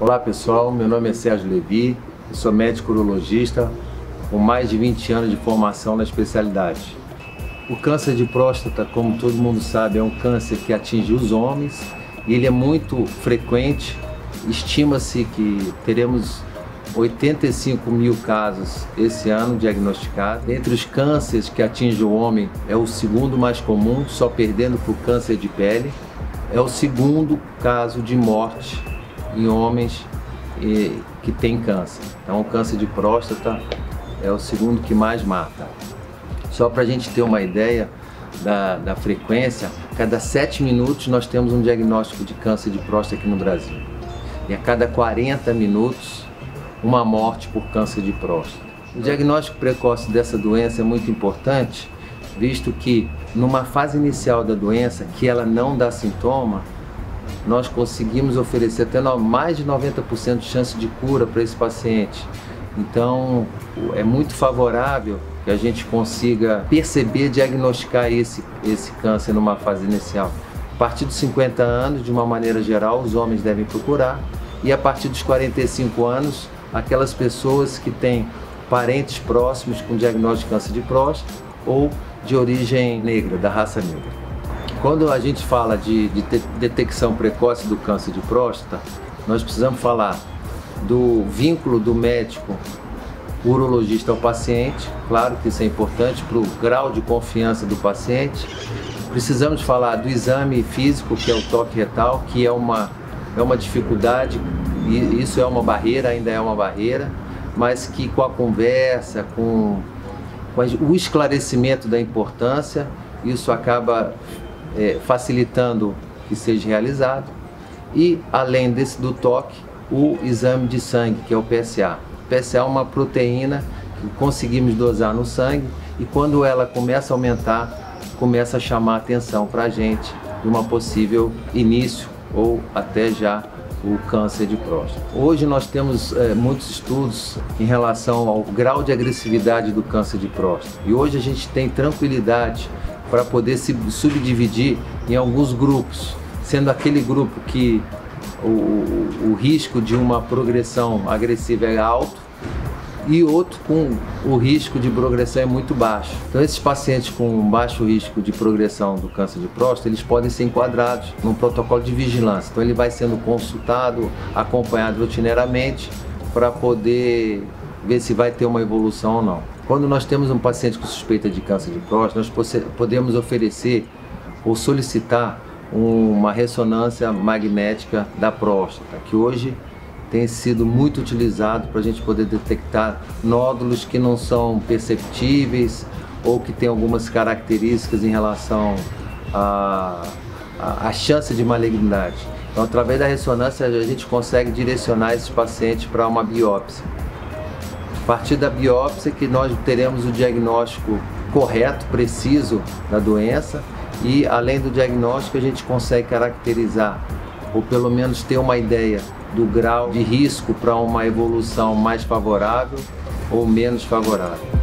Olá pessoal, meu nome é Sérgio Levi, sou médico urologista com mais de 20 anos de formação na especialidade. O câncer de próstata, como todo mundo sabe, é um câncer que atinge os homens e ele é muito frequente. Estima-se que teremos 85 mil casos esse ano diagnosticados. Entre os cânceres que atingem o homem, é o segundo mais comum, só perdendo para câncer de pele. É o segundo caso de morte em homens que têm câncer. Então, o câncer de próstata é o segundo que mais mata. Só para a gente ter uma ideia da, da frequência, cada 7 minutos nós temos um diagnóstico de câncer de próstata aqui no Brasil. E a cada 40 minutos, uma morte por câncer de próstata. O diagnóstico precoce dessa doença é muito importante, visto que numa fase inicial da doença, que ela não dá sintoma, nós conseguimos oferecer até mais de 90% de chance de cura para esse paciente. Então, é muito favorável que a gente consiga perceber, diagnosticar esse, esse câncer numa fase inicial. A partir dos 50 anos, de uma maneira geral, os homens devem procurar, e a partir dos 45 anos, aquelas pessoas que têm parentes próximos com diagnóstico de câncer de próstata ou de origem negra, da raça negra. Quando a gente fala de, de detecção precoce do câncer de próstata, nós precisamos falar do vínculo do médico urologista ao paciente, claro que isso é importante para o grau de confiança do paciente. Precisamos falar do exame físico, que é o toque retal, que é uma, é uma dificuldade, isso é uma barreira, ainda é uma barreira, mas que com a conversa, com, com o esclarecimento da importância, isso acaba é, facilitando que seja realizado. E além desse do toque, o exame de sangue, que é o PSA. O PSA é uma proteína que conseguimos dosar no sangue e quando ela começa a aumentar, começa a chamar atenção para a gente de uma possível início ou até já o câncer de próstata. Hoje nós temos é, muitos estudos em relação ao grau de agressividade do câncer de próstata e hoje a gente tem tranquilidade para poder se subdividir em alguns grupos, sendo aquele grupo que o, o, o risco de uma progressão agressiva é alto e outro com o risco de progressão é muito baixo. Então esses pacientes com baixo risco de progressão do câncer de próstata, eles podem ser enquadrados num protocolo de vigilância. Então ele vai sendo consultado, acompanhado rotineiramente para poder ver se vai ter uma evolução ou não. Quando nós temos um paciente com suspeita de câncer de próstata, nós podemos oferecer ou solicitar uma ressonância magnética da próstata, que hoje tem sido muito utilizado para a gente poder detectar nódulos que não são perceptíveis ou que têm algumas características em relação à, à chance de malignidade. Então, através da ressonância, a gente consegue direcionar esses pacientes para uma biópsia. A partir da biópsia que nós teremos o diagnóstico correto, preciso da doença e além do diagnóstico a gente consegue caracterizar ou pelo menos ter uma ideia do grau de risco para uma evolução mais favorável ou menos favorável.